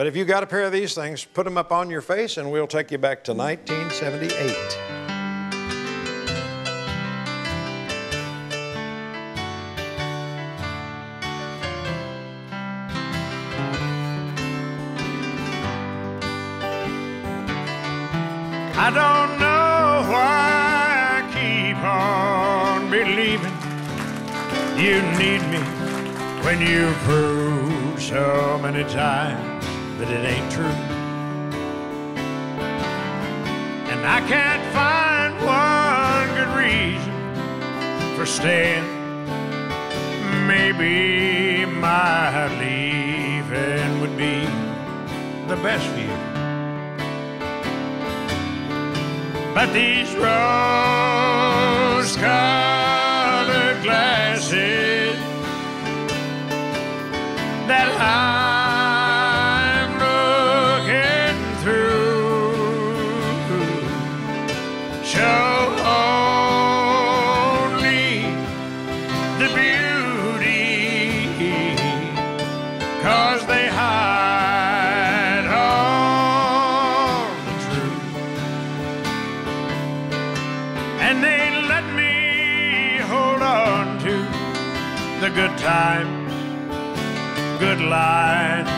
But if you got a pair of these things, put them up on your face and we'll take you back to 1978. I don't know why I keep on believing you need me when you prove so many times that it ain't true. And I can't find one good reason for staying. Maybe my leaving would be the best for you. But these rose colored glasses that I'm And they let me hold on to the good times, good lines,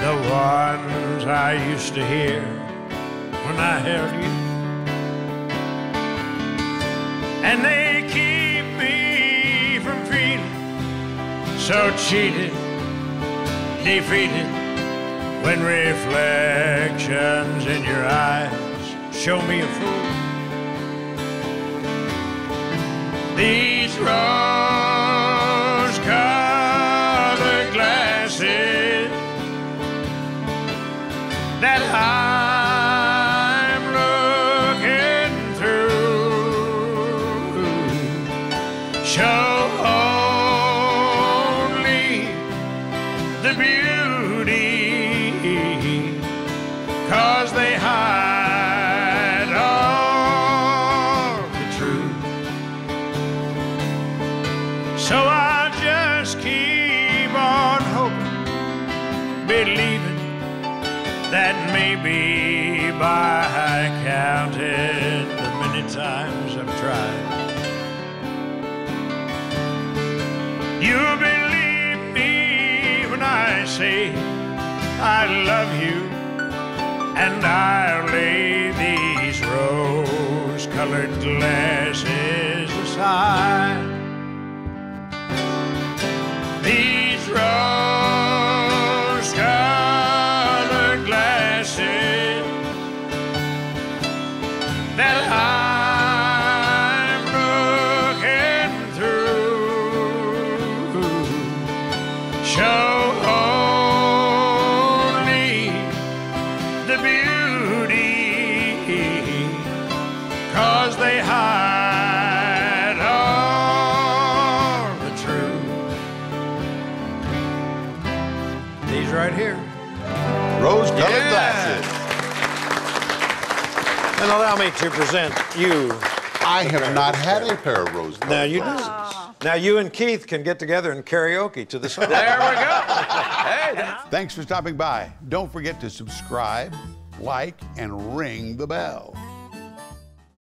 the ones I used to hear when I held you. And they keep me from feeling so cheated, defeated, when reflections in your eyes show me a fool. These rose colored glasses that I'm looking through show only the beauty believing that maybe by counting the many times I've tried, you believe me when I say I love you, and I'll lay these rose-colored glasses aside. These right here. Rose colored Yeah. glasses. And allow me to present you. I have not had a pair of rose colored Now you do. glasses. Now you and Keith can get together and karaoke to the song. There we go. Hey, Thanks for stopping by. Don't forget to subscribe, like, and ring the bell.